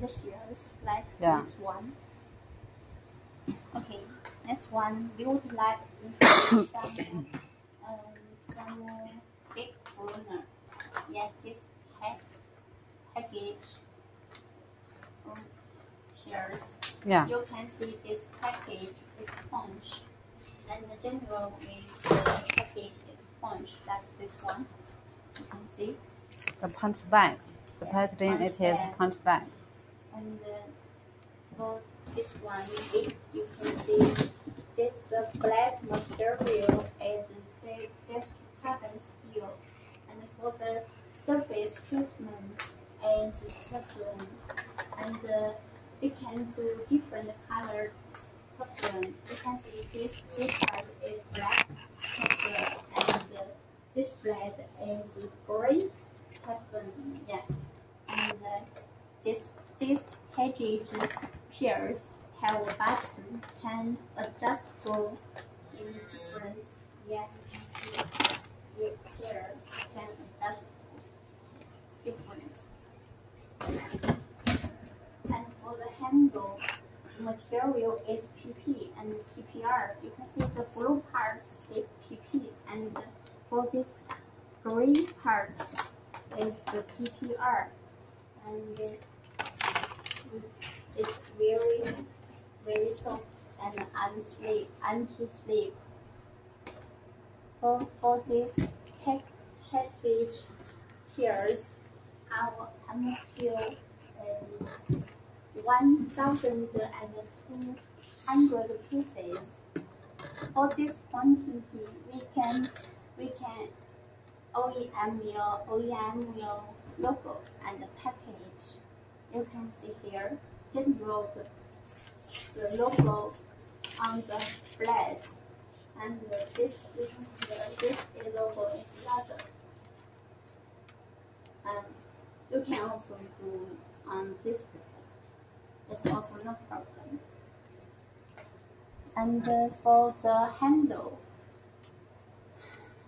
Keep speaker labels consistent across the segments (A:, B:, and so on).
A: the shares like
B: Yeah.
A: this one. Okay, next one we would like introduce some um, some big burner. Yeah, this pack, package um, shares.
B: Yeah.
A: You can see this package is punch, and the general with the package is punch. That's this one. You can see.
B: The punch bag. The
A: Yes,
B: packaging
A: punch
B: it is punch bag.
A: And uh, for this one, it, you can see this the black material is fifty carbon steel, and for the surface treatment is Teflon, and uh, we can do different color Teflon. You can see this this part is black Teflon, and uh, this blade is green Teflon. Yeah, and uh, this this package shares have a button can adjustable in different yeah you can adjust and for the handle material is PP and TPR you can see the blue parts is PP and for this green part is the TPR and uh, it's very very soft and anti-slip for for this head headfish here's our is thousand and two hundred pieces. For this quantity we can we can OEM your OEM your logo and the package you can see here can draw the, logo on the blade and this you can see the, this is logo is leather. Um, you can also do on this blade it's also no problem. And uh, for the handle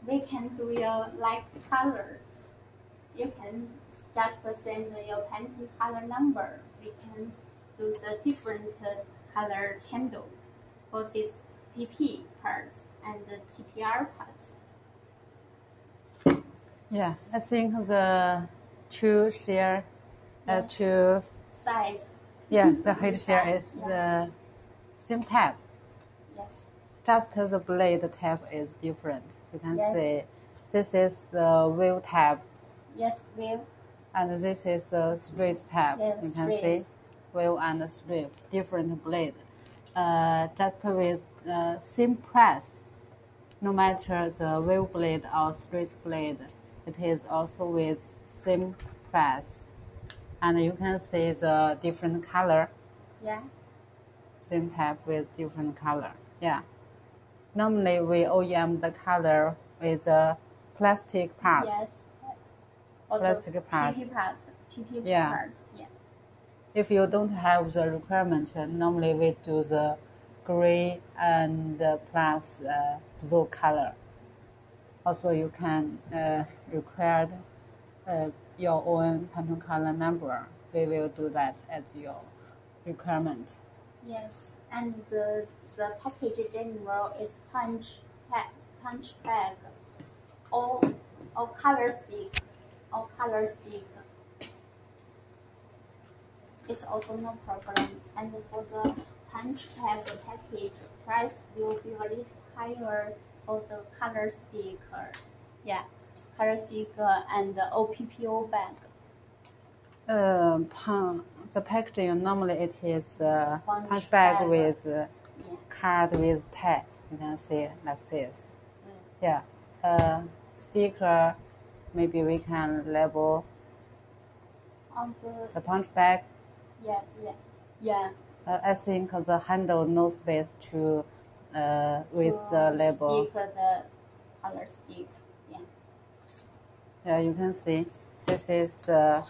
A: we can do your like color you can just send your painting color number. We can do the different color handle for this PP parts and the TPR part.
B: Yeah, I think the two share, uh,
A: Yeah.
B: two
A: Size,
B: yeah, the head share is
A: yeah.
B: the same type.
A: yes,
B: Just the blade type is different. You can
A: Yes.
B: see this is the wave type
A: yes, wave,
B: and this is a straight type.
A: yes,
B: you can
A: straight.
B: see wave and strip, different blade. Uh, just with uh, same press, no matter the wave blade or straight blade, it is also with same press. And you can see the different color,
A: yeah,
B: same type with different color. Yeah. Normally we OEM the color with the plastic part.
A: yes. Or
B: Plastic part.
A: PP part, PP
B: Yeah.
A: part, yeah,
B: If you don't have the requirement, uh, normally we do the gray and plus uh, blue color. Also, you can uh, require uh, your own Pantone color number. We will do that as your requirement.
A: yes. And the the package general is punch pack, punch bag, or or color stick, or color stick. It's also no problem. And for the punch bag package, price will be a little higher for the color sticker. Yeah, color sticker and the OPPO bag.
B: Uh, pun- the packaging normally it is uh,
A: Punch
B: punch bag
A: bag.
B: with uh,
A: Yeah.
B: card with tag. You can see like this.
A: Mm.
B: Yeah. Uh, sticker, maybe we can label
A: On the
B: the punch bag.
A: yeah yeah yeah.
B: Uh, I think the handle no space to uh, with the label.
A: Sticker the color stick. Yeah.
B: Yeah, you can see this is the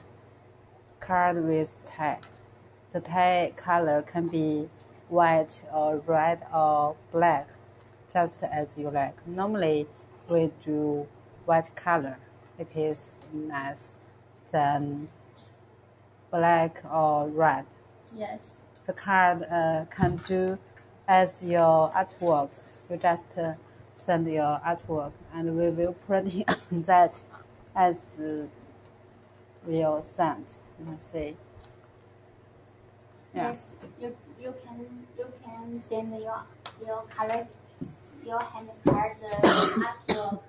B: card with tag. The tag color can be white or red or black, just as you like. Normally, we do white color. It is nice than black or red.
A: Yes.
B: The card uh, can do as your artwork. You just uh, send your artwork, and we will print that as uh, will send. You can see. Yeah.
A: Yes. You you can you can send your your color your hand card artwork.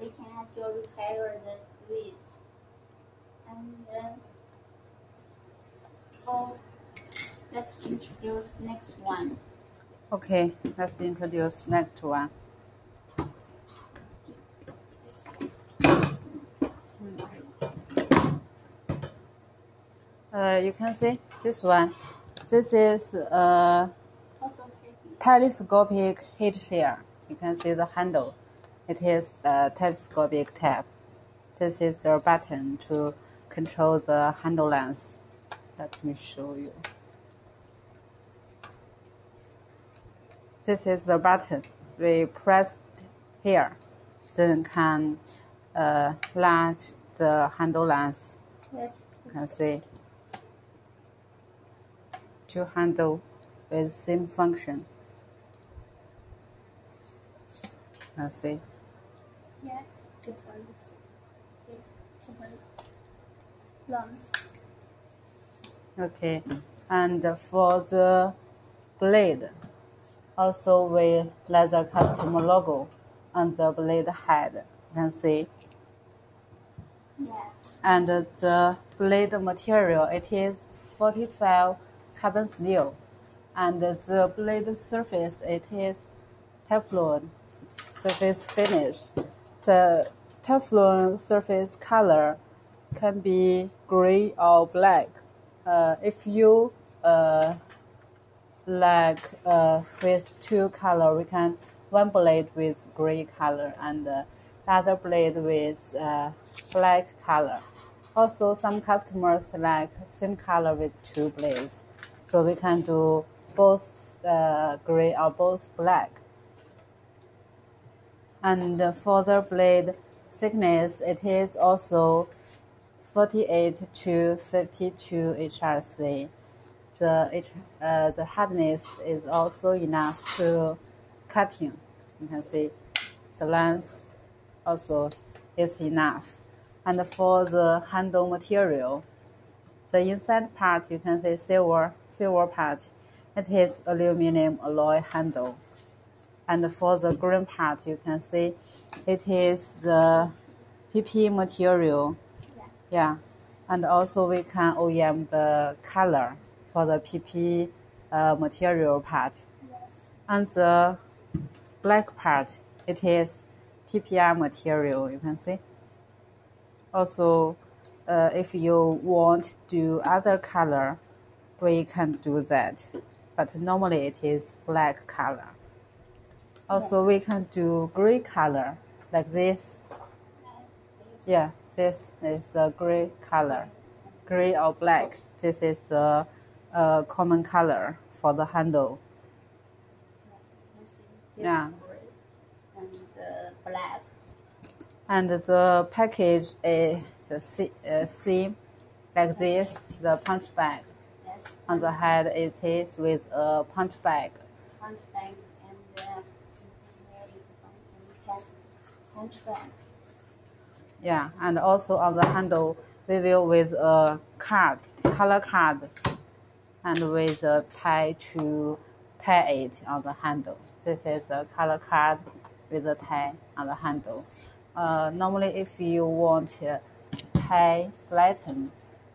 A: We can ask your the it. And uh, oh, let's introduce next one.
B: Okay, let's introduce next one. Uh, you can see this one. This is a telescopic heat shield. You can see the handle. It is a telescopic tab. This is the button to control the handle length. Let me show you. This is the button. We press here, then can uh, large the handle length.
A: Yes.
B: You can see two handle with same function. Let's see.
A: Yeah. Different. Different lungs.
B: Okay, and for the blade, also we laser custom logo on the blade head. You can see,
A: Yeah.
B: and the blade material it is 45 carbon steel, and the blade surface it is Teflon surface finish. The Teflon surface color can be gray or black. Uh, if you uh, like uh, with two color, we can one blade with gray color and the other blade with uh, black color. Also, some customers like same color with two blades, so we can do both uh, gray or both black. And for the blade thickness, it is also 48 to 52 HRC. The, uh, the hardness is also enough to cutting. You can see the length also is enough. And for the handle material, the inside part you can see silver, silver part. It is aluminum alloy handle. And for the green part, you can see it is the PP material.
A: Yeah.
B: Yeah, and also we can OEM the color for the PP uh, material part.
A: Yes.
B: And the black part, it is TPR material. You can see. Also, uh, if you want to do other color, we can do that. But normally it is black color. Also, we can do gray color like this. Yeah, this is the gray color, gray or black. This is the uh, common color for the handle. Yeah.
A: and uh, black.
B: And the package is the uh, seam like this, the punch bag.
A: Yes.
B: On the head, it is with a punch bag.
A: punch bag and uh, where is the punch
B: Yeah, and also on the handle, we will with a card, color card, and with a tie to tie it on the handle. This is a color card with a tie on the handle. Uh, normally, if you want uh, tie slatten,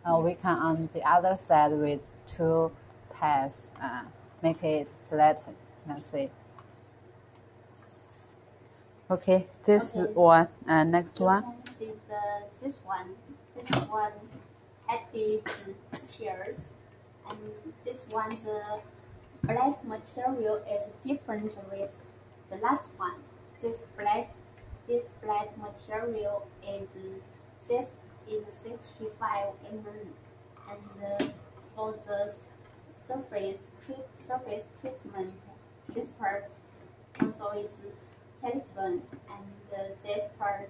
B: uh, we can on the other side with two ties, uh, make it slatten. Let's see. Okay, this
A: Okay.
B: one, uh, next one.
A: see the this one, this one active chairs, and this one the black material is different with the last one. This black, this black material is six is sixty five mm, and uh, for the surface treat, surface treatment, this part also is Teflon and uh, this part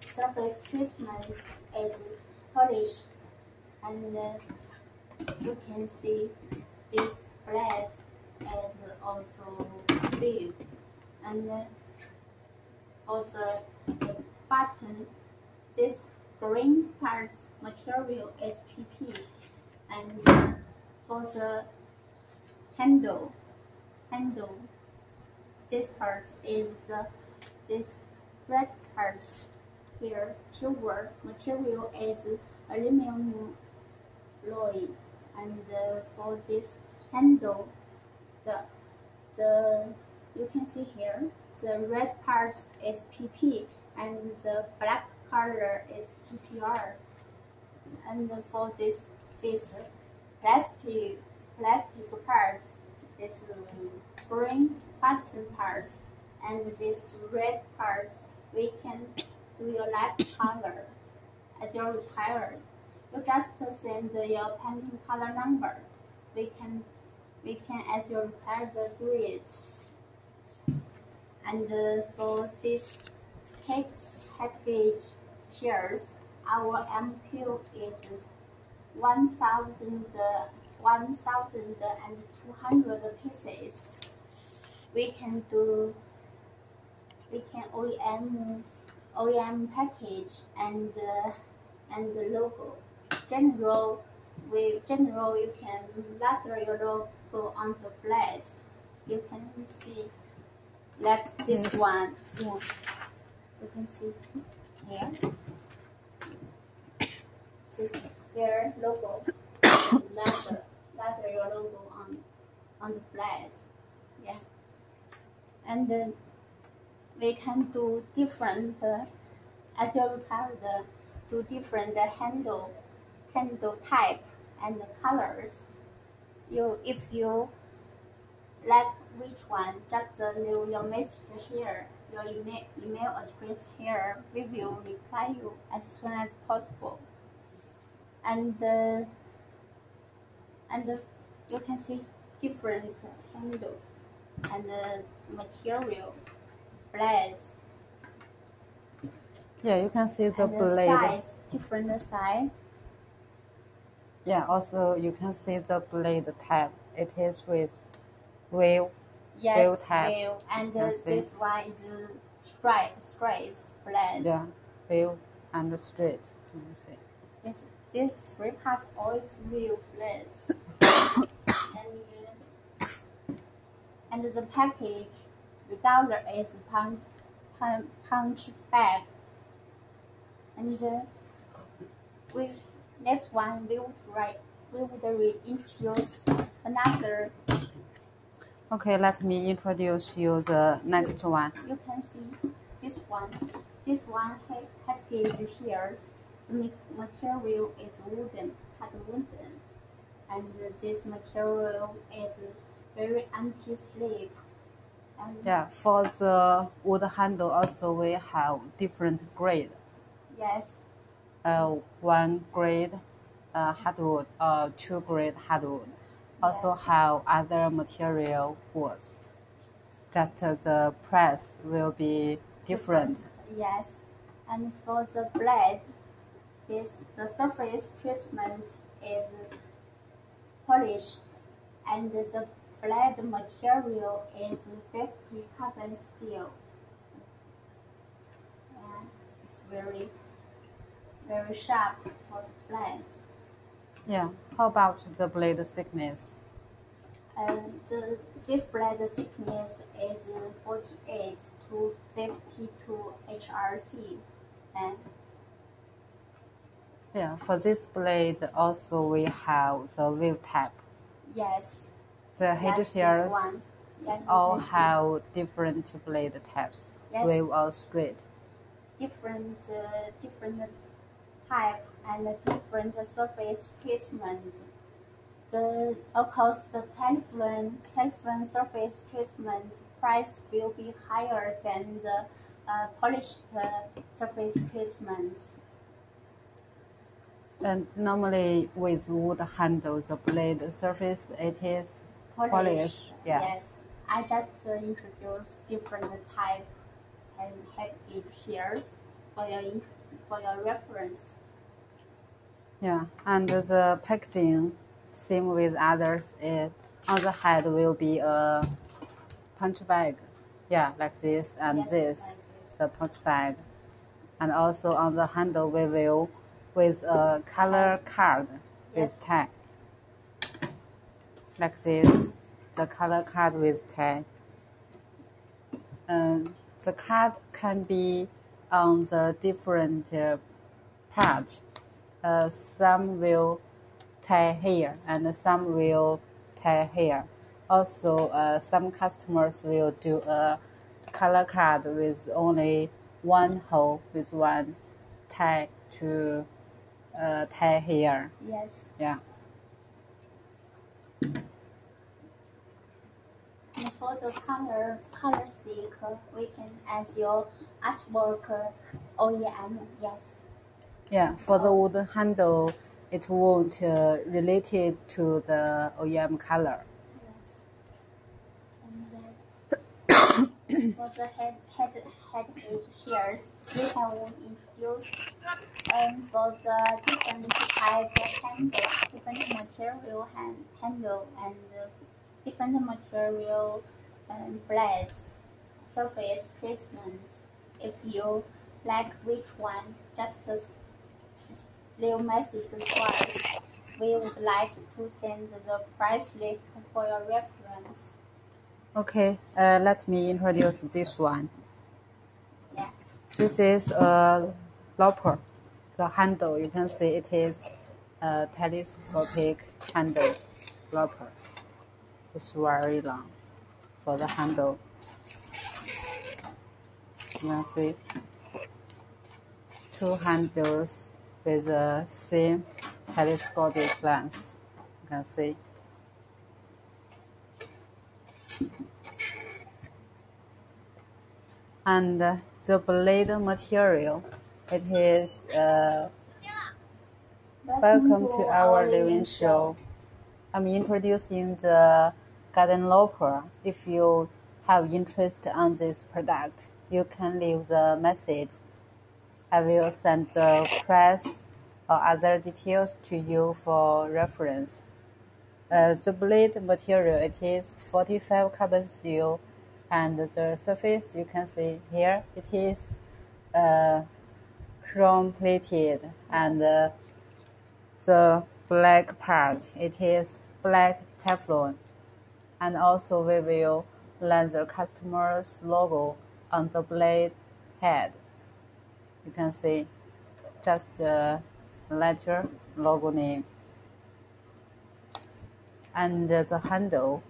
A: surface treatment is polish and uh, you can see this blade is also big and uh, the, the button this green part material is PP and for the handle handle this part is the this red part here silver material is aluminum alloy and for this handle the the you can see here the red part is PP and the black color is TPR and for this this plastic plastic part this green button parts and these red parts we can do your light color as you're required. You just send your painting color number. We can we can as you're required do it. And uh, for this head, head gauge shears, our MQ is 1,000 1,200 pieces. We can do we can OEM OEM package and uh, and the logo. General we general you can letter your logo on the blade. You can see like this
B: Yes.
A: one. Yeah. You can see here. This here logo letter letter your logo on on the blade. And then we can do different uh, required uh, do different handle handle type and colors. You if you like which one, just uh, leave your message here, your email email address here. We will reply you as soon as possible. And uh, and uh, you can see different handle and uh, material blade
B: Yeah, you can see the
A: and
B: blade.
A: size, different size.
B: Yeah, also you can see the blade tab. It is with wheel.
A: Yes,
B: Wheel type.
A: wheel. and uh,
B: see.
A: this one is straight, straight blade.
B: Yeah, wheel and straight. Let me see.
A: This this three part always wheel blade. and uh, and the package, regardless is punch, punch, punch bag. And uh, we next one we would write we would reintroduce another.
B: Okay, let me introduce you the next one.
A: You can see this one. This one head, head gauge here. The material is wooden, hard wooden, and this material is very anti-slip.
B: Yeah, for the wood handle also we have different grade.
A: yes,
B: Uh, one grade uh, hardwood or two grade hardwood. Also
A: Yes.
B: have other material woods. Just uh, the price will be different.
A: Yes, and for the blade, this the surface treatment is polished, and the blade material is 50 carbon steel. Yeah, it's very very sharp for the blade.
B: Yeah. How about the blade thickness?
A: And the, this blade thickness is 48 to 52 HRC. And
B: Yeah, for this blade also we have the wheel type.
A: yes,
B: The head
A: that's this
B: shears
A: one. Yeah, you
B: all have different blade types,
A: Yes.
B: wave or straight.
A: different uh, different type and different surface treatment. The of course the Teflon Teflon surface treatment price will be higher than the uh, polished uh, surface treatment.
B: And normally with wood handle, the blade surface it is
A: Polish.
B: Polish, yeah.
A: Yes, I just uh, introduced different type and head gauge shears for your int- for your reference.
B: Yeah, and the packaging, same with others, it on the head will be a punch bag. Yeah, like this and
A: Yes,
B: this,
A: like this.
B: the punch bag. And also on the handle we will with a color card with
A: Yes.
B: tag. Like this, the color card with tag. Um, the card can be on the different uh, part. Uh, some will tie here and some will tie here. Also, uh, some customers will do a color card with only one hole with one tie to uh, tie here.
A: Yes.
B: Yeah.
A: And for the color color stick, we can add your artwork OEM. Yes.
B: Yeah, for the wood handle, it won't uh, related to the OEM color.
A: Yes. And then for the head head head shares, we have introduced um, for the different type of handle, different material hand, handle and uh, different material and surface treatment. If you like which one, just uh, leave message requires. We would like to send the price list for your reference.
B: Okay, uh, let me introduce this one.
A: Yeah.
B: This is a lopper. The handle, you can see it is a telescopic handle lopper. It's very long for the handle. You can see two handles with the same telescopic lens. You can see. and the blade material it is uh, welcome to our living show i'm introducing the garden lopper if you have interest on this product you can leave the message. I will send the price or other details to you for reference. Uh, the blade material it is 45 carbon steel and the surface you can see here it is uh, chrome plated and uh, the black part it is black teflon and also we will land the customer's logo on the blade head you can see just the letter logo name and uh, the handle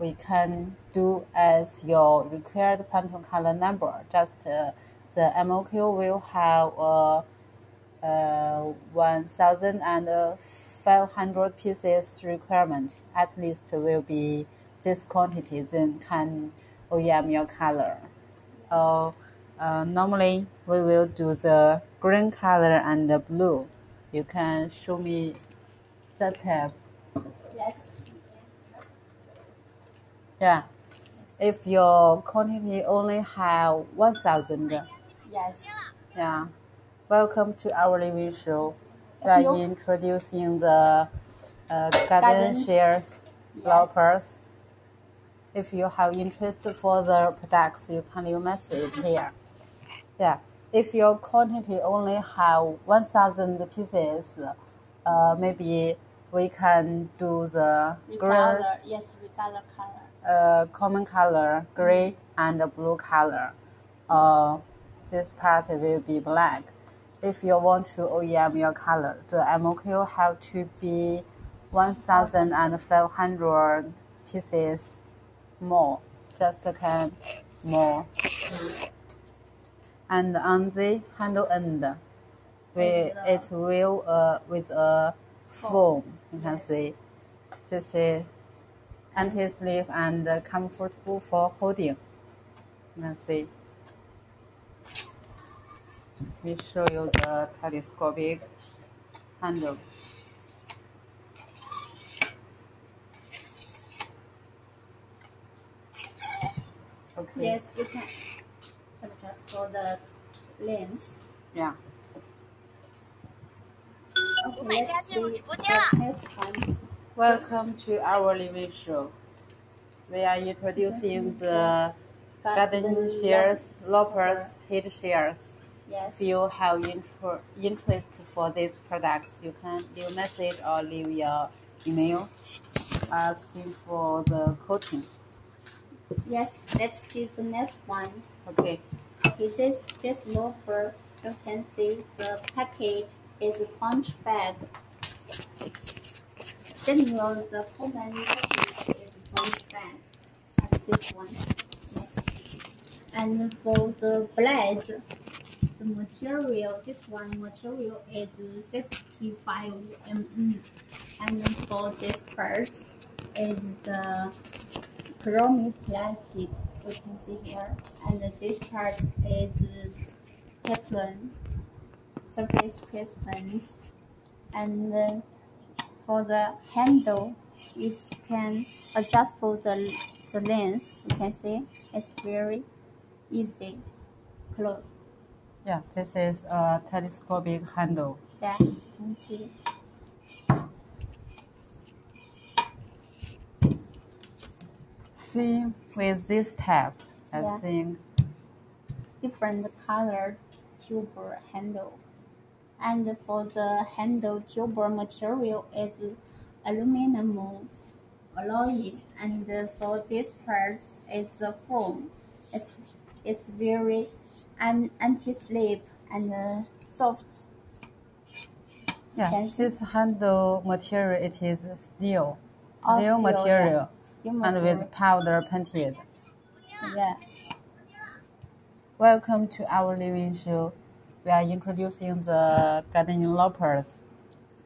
B: we can do as your required Pantone color number. Just uh, the MOQ will have uh, uh, 1,500 pieces requirement. At least will be this quantity, then can OEM your color. Uh, uh, normally, we will do the green color and the blue. You can show me the tab.
A: Yes.
B: Yeah. If your quantity only have 1,000,
A: Yes.
B: yeah. Welcome to our living show. We are introducing the uh, garden,
A: Garden.
B: shares
A: Yes.
B: loppers. If you have interest for the products, you can leave message here. Yeah. If your quantity only have 1,000 pieces, uh, maybe we can do the green
A: Recolor. Yes. Recolor color.
B: uh, common color, gray and blue color. Uh, this part will be black. If you want to OEM your color, the MOQ have to be 1,500 pieces more, just a can more. And on the handle end, we, it will uh, with a foam. You can see, this is anti-slip and comfortable for holding. You can see. We show you the telescopic handle. Okay.
A: Yes, you can adjust for the lens.
B: Yeah.
A: Okay,
B: Welcome to our live show. We are introducing the garden shears, loppers, hedge shears.
A: Yes.
B: If you have interest for these products, you can leave message or leave your email asking for the coaching.
A: Yes. Let's see the next one.
B: Okay.
A: Okay, this this lopper, you can see the package is a punch bag. General, the common package is punch bag, like this one. Yes. And for the blade, the material, this one material is 65 mm. And for this part is the chromic plastic you can see here. And this part is Teflon surface treatment and then for the handle it can adjust for the, the length. You can see it's very easy. Close.
B: Yeah, this is a telescopic handle.
A: yeah you can see
B: See with this tab, I
A: Yeah.
B: think
A: different colored tuber handle. And for the handle tuber material is aluminum alloy and for this part is the foam. It's, it's very an anti-slip and uh, soft.
B: yeah, this handle material it is steel, steel material
A: yeah. Steel
B: and with powder painted.
A: yeah.
B: Welcome to our living show. We are introducing the gardening loppers,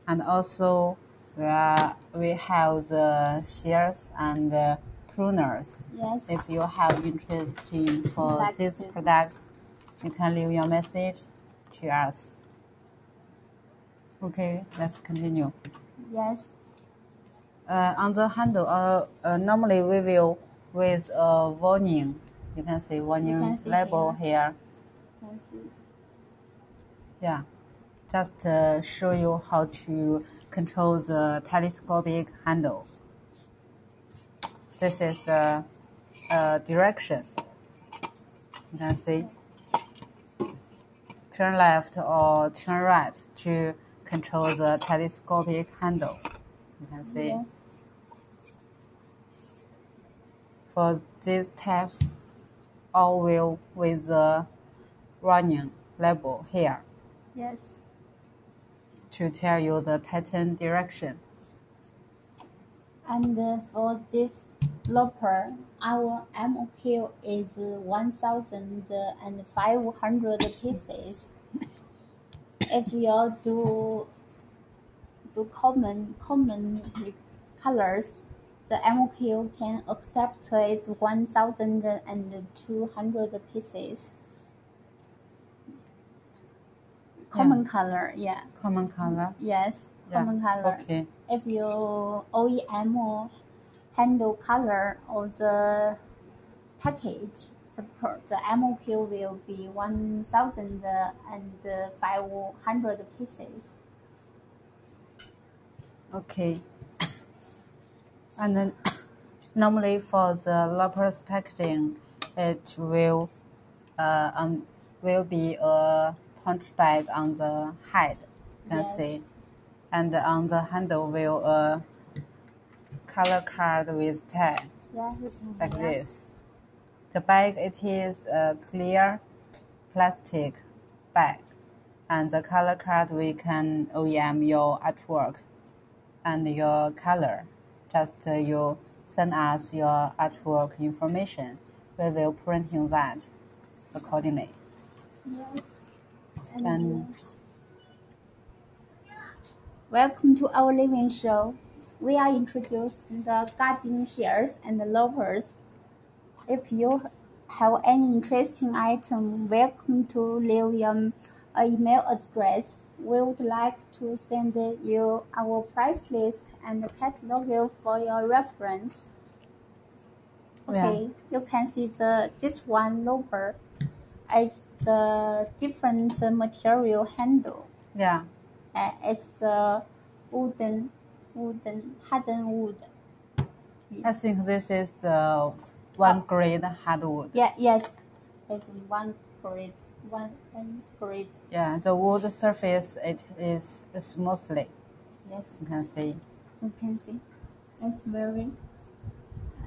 B: and also we are we have the shears and uh, pruners.
A: Yes.
B: If you have interest in for
A: Like
B: these products, you can leave your message to us. Okay, let's continue.
A: Yes.
B: Uh, on the handle, uh, uh, normally we will with a warning. You can see warning
A: can see
B: label here.
A: Can see.
B: Yeah, just uh, show you how to control the telescopic handle. This is a, a direction. You can see. Turn left or turn right to control the telescopic handle. You can see.
A: Yes.
B: For these tabs, all will with the running label here.
A: Yes.
B: to tell you the tighten direction.
A: And uh, for this lopper, our MOQ is 1,500 pieces. if you do do common common colors, the MOQ can accept is 1,200 pieces. Common color, yeah,
B: Common color.
A: yes,
B: Yeah.
A: common color
B: Okay.
A: if you OEM handle color of the package, the, per, the MOQ will be 1,500 pieces.
B: Okay. And then normally for the loppers packaging, it will uh, um, will be a punch bag on the head. You can
A: Yes.
B: see, and on the handle will a color card with tag.
A: Yeah,
B: like
A: yeah.
B: this. The bag it is a clear plastic bag, and the color card we can OEM your artwork and your color. Just uh, you send us your artwork information. We will printing that accordingly.
A: Yes. And,
B: And-
A: welcome to our living show. We are introducing the garden shears and the loppers. If you have any interesting item, welcome to leave your email address. We would like to send you our price list and the catalog for your reference.
B: Yeah.
A: Okay, you can see the this one lopper is the different material handle.
B: Yeah,
A: Uh, it's the wooden, wooden, hardened wood.
B: I think this is the one grade hardwood.
A: Yeah, yes, it's one grade, one one grade.
B: Yeah, the wood surface it is smoothly.
A: Yes,
B: You can see,
A: you can see. It's very.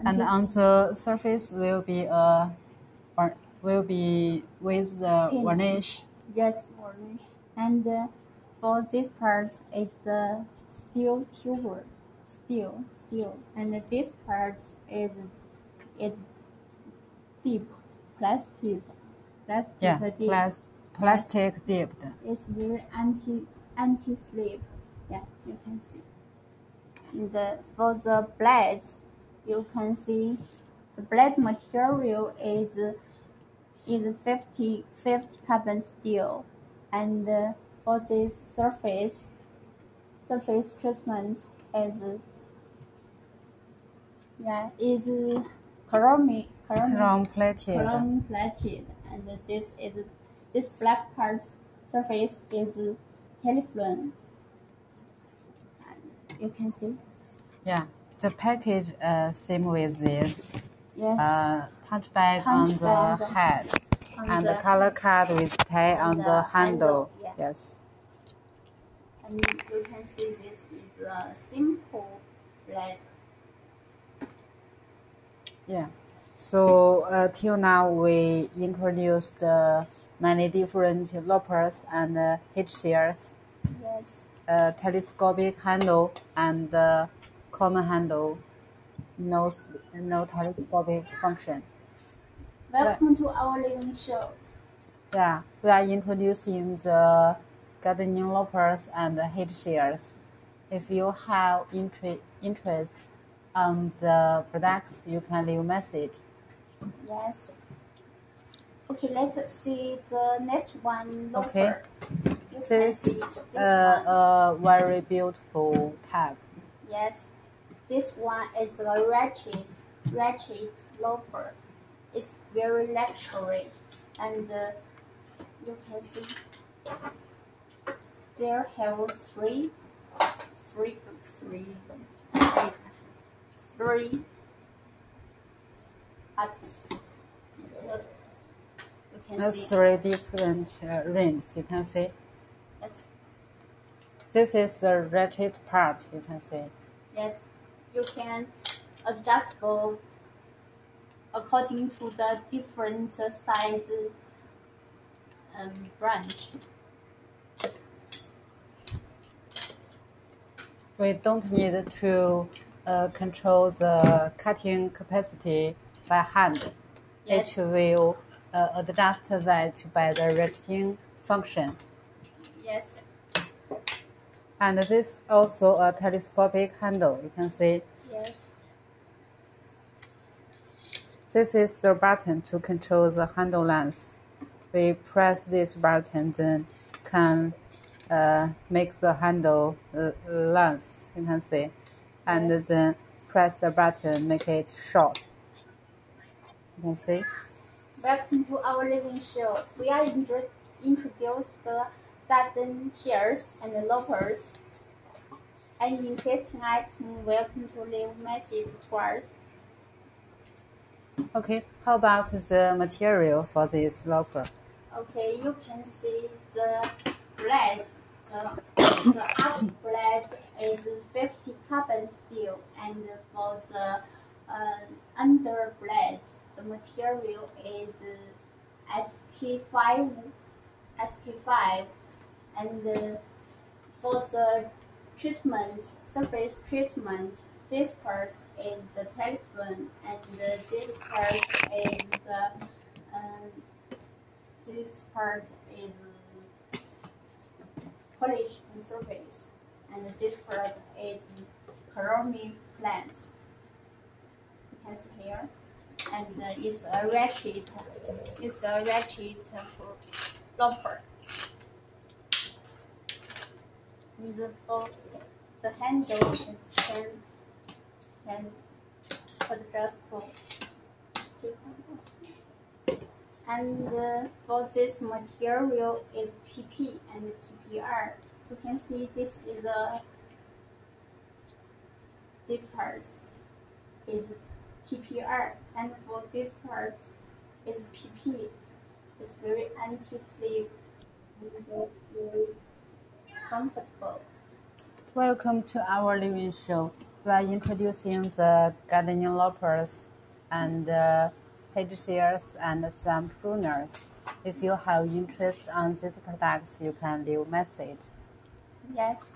B: and
A: this-
B: on the surface will be a, or will be with the
A: Pin.
B: varnish.
A: Yes, varnish. And uh, for this part, it's the steel tuber, steel, steel. And this part is is deep, plastic, plastic
B: Yeah,
A: deep.
B: plas- plastic dipped.
A: It's very anti anti slip. Yeah, you can see. And uh, for the blade, you can see the blade material is is 50, 50 carbon steel, and uh, for this surface surface treatment is yeah is ceramic
B: Chrome plated.
A: chrome plated, and this is this black part surface is Teflon. And you can see,
B: Yeah, the package uh, same with this.
A: yes,
B: Uh, punch bag
A: Punch
B: on the
A: bag.
B: head
A: on
B: and the
A: the-
B: color card with tag
A: on
B: on
A: the
B: the handle.
A: handle, yeah.
B: Yes.
A: and you can see this is a simple red.
B: Yeah. So uh, till now we introduced uh, many different loppers and uh, hedge shears,
A: Yes,
B: uh, telescopic handle and uh, common handle. No, no telescopic function.
A: welcome to our living show.
B: Yeah, we are introducing the gardening loppers and hedge shears. If you have inter- interest on the products, you can leave message.
A: Yes. Okay, let's see the next one.
B: Okay.
A: lopper. You
B: This
A: this
B: uh, a very beautiful tag.
A: Yes, this one is a ratchet, ratchet lopper. It's very luxury, and uh, you can see there have three, three, three, three, You can
B: That's
A: see.
B: three different uh, rings. You can see.
A: Yes,
B: This is the ratchet part. You can see.
A: yes, you can adjustable according to the different size um, branch.
B: We don't need to uh, control the cutting capacity by hand.
A: Yes.
B: It will uh, adjust that by the ratcheting function.
A: Yes,
B: And this also a telescopic handle. You can see
A: yes,
B: this is the button to control the handle length. We press this button, then can uh, make the handle uh, length. You can see, and
A: Yes.
B: then press the button, make it short. You can see.
A: Welcome to our living show. We are intro- introduce the garden shears and the loppers. Any interesting item, welcome to leave message to us.
B: Okay, how about the material for this locker?
A: Okay, you can see the blade. The, the upper blade is 50 carbon steel, and for the uh, under blade, the material is SK5, SK5, and for the treatment, surface treatment, this part is the Teflon, and this part is the um, this part is polished surface, and this part is chromy plant. You can see here, and it's a ratchet. It's a ratchet for lopper. The the handle is can can adjustable. And uh, for this material is PP and TPR. You can see this is a this part is TPR, and for this part is PP. It's very anti-slip and very comfortable.
B: Welcome to our living show. We are introducing the gardening loppers and uh, hedge shears and some pruners. If you have interest on these products, you can leave message.
A: Yes,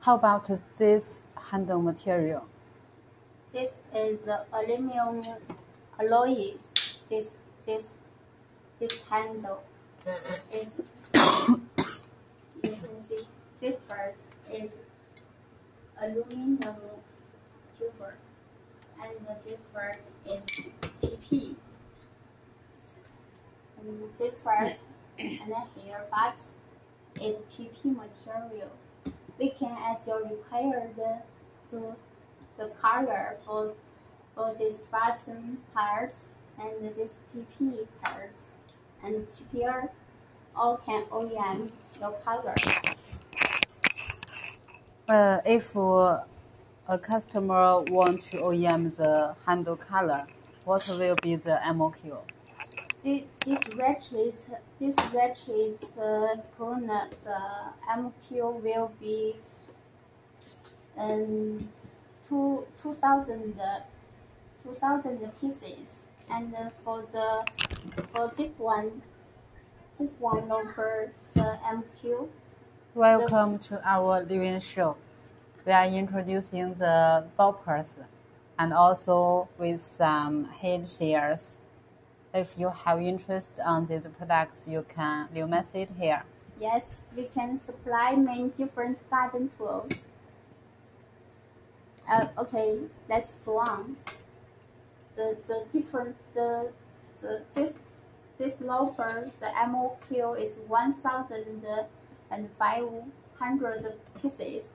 B: How about this handle material?
A: This is aluminum alloy. This this this handle is you can see this part is aluminum tuber and this part is PP. And this part and here part is PP material. We can as your required do the color for for this button part and this PP part and TPR all can OEM your color.
B: Uh, if uh, a customer want to OEM the handle color, what will be the MOQ?
A: This, ratchet this ratchet uh, pruner the MQ will be um two two thousand two thousand pieces and uh, for the for this one this one over the MQ
B: Welcome to our living show. We are introducing the loppers and also with some hedge shears. If you have interest on these products, you can leave message here.
A: Yes, we can supply many different garden tools. Uh, okay, let's go on. The the different the, the this this lopper the MOQ is one thousand and five hundred pieces.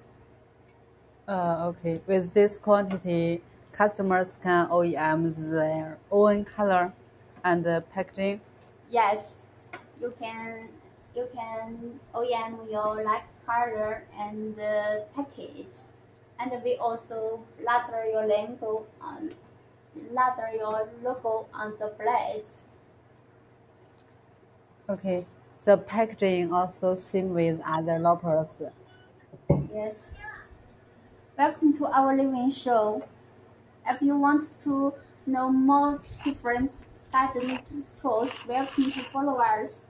B: Uh, okay, with this quantity, customers can OEM their own color and packaging.
A: Yes, you can you can OEM your like color and package, and we also letter your logo on letter your logo on the blade.
B: Okay, the packaging also same with other loppers.
A: Yes. Welcome to our living show. If you want to know more different garden tools, welcome to follow us.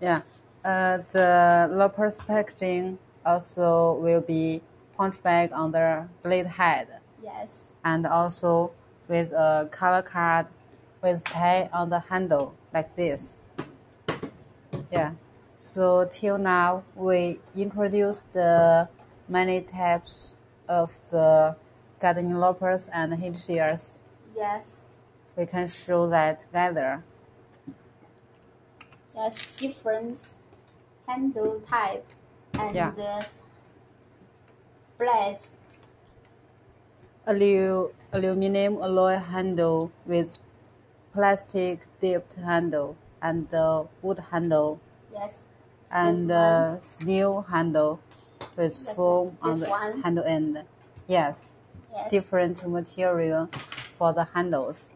B: Yeah, uh, the loppers packaging also will be punch bag on the blade head
A: Yes.
B: and also with a color card with tie on the handle like this. Yeah. So till now we introduced the many types of the gardening loppers and hedge shears.
A: Yes.
B: We can show that together.
A: Yes. Different handle type and
B: Yeah.
A: uh, blades.
B: Alu- aluminum alloy handle with plastic dipped handle and the wood handle
A: Yes.
B: and uh, steel handle with
A: Yes,
B: foam on the
A: one.
B: handle end. Yes,
A: Yes.
B: different material for the handles.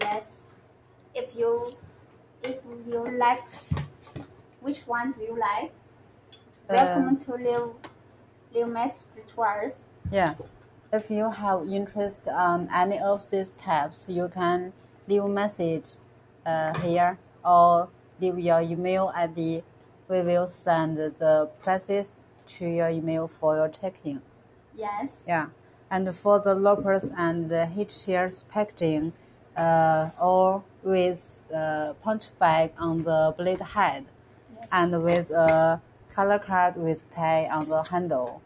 A: Yes. If you if you like, which one do you like?
B: Uh,
A: Welcome to leave leave message to us.
B: Yeah. If you have interest on any of these types, you can leave a message uh, here or leave your email ID. We will send the prices to your email for your checking.
A: Yes.
B: Yeah. And for the loppers and the hedge shears packaging, uh, or with uh, punch bag on the blade head
A: Yes.
B: and with a color card with tie on the handle.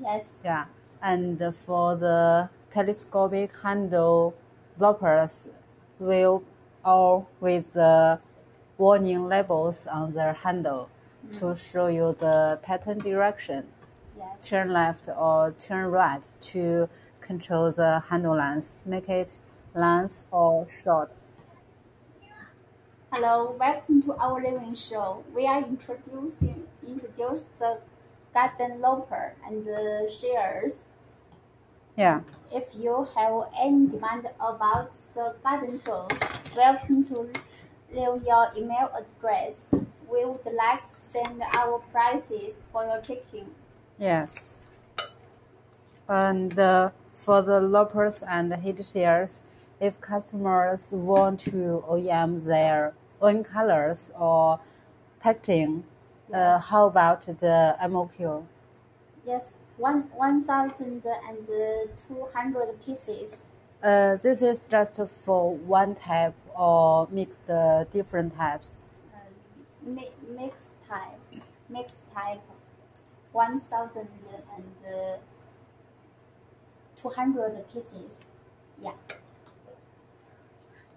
A: yes.
B: Yeah, and for the telescopic handle loppers, will all with the warning labels on the handle mm. to show you the tighten direction,
A: Yes.
B: turn left or turn right to control the handle length, make it length or short.
A: Hello, welcome to our living show. We are introducing introduce the garden lopper and uh, shears.
B: Yeah.
A: If you have any demand about the garden tools, welcome to leave your email address. We would like to send our prices for your checking.
B: Yes. And uh, for the loppers and the hedge shears, if customers want to OEM their own colors or packaging, uh, how about the MOQ?
A: Yes, one one thousand and two hundred pieces.
B: Uh, this is just for one type or mixed the different types.
A: Uh, mi- mixed type, mixed type, one thousand and uh, two hundred pieces. Yeah.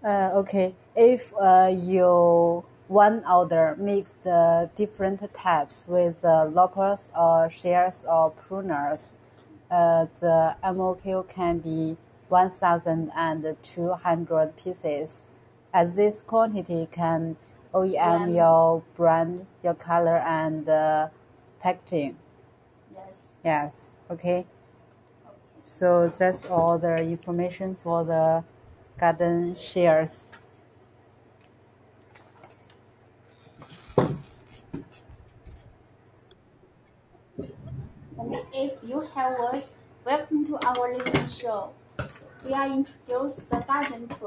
B: Uh, okay, if uh, you one order mix the different types with uh, loppers or shears or pruners, uh, the MOQ can be 1,200 pieces. As this quantity can OEM
A: Yeah.
B: your brand, your color, and uh, packaging.
A: Yes.
B: Yes, okay.
A: Okay.
B: So that's all the information for the garden shears
A: And if you have us, welcome to our living show. We are introduce the garden tool.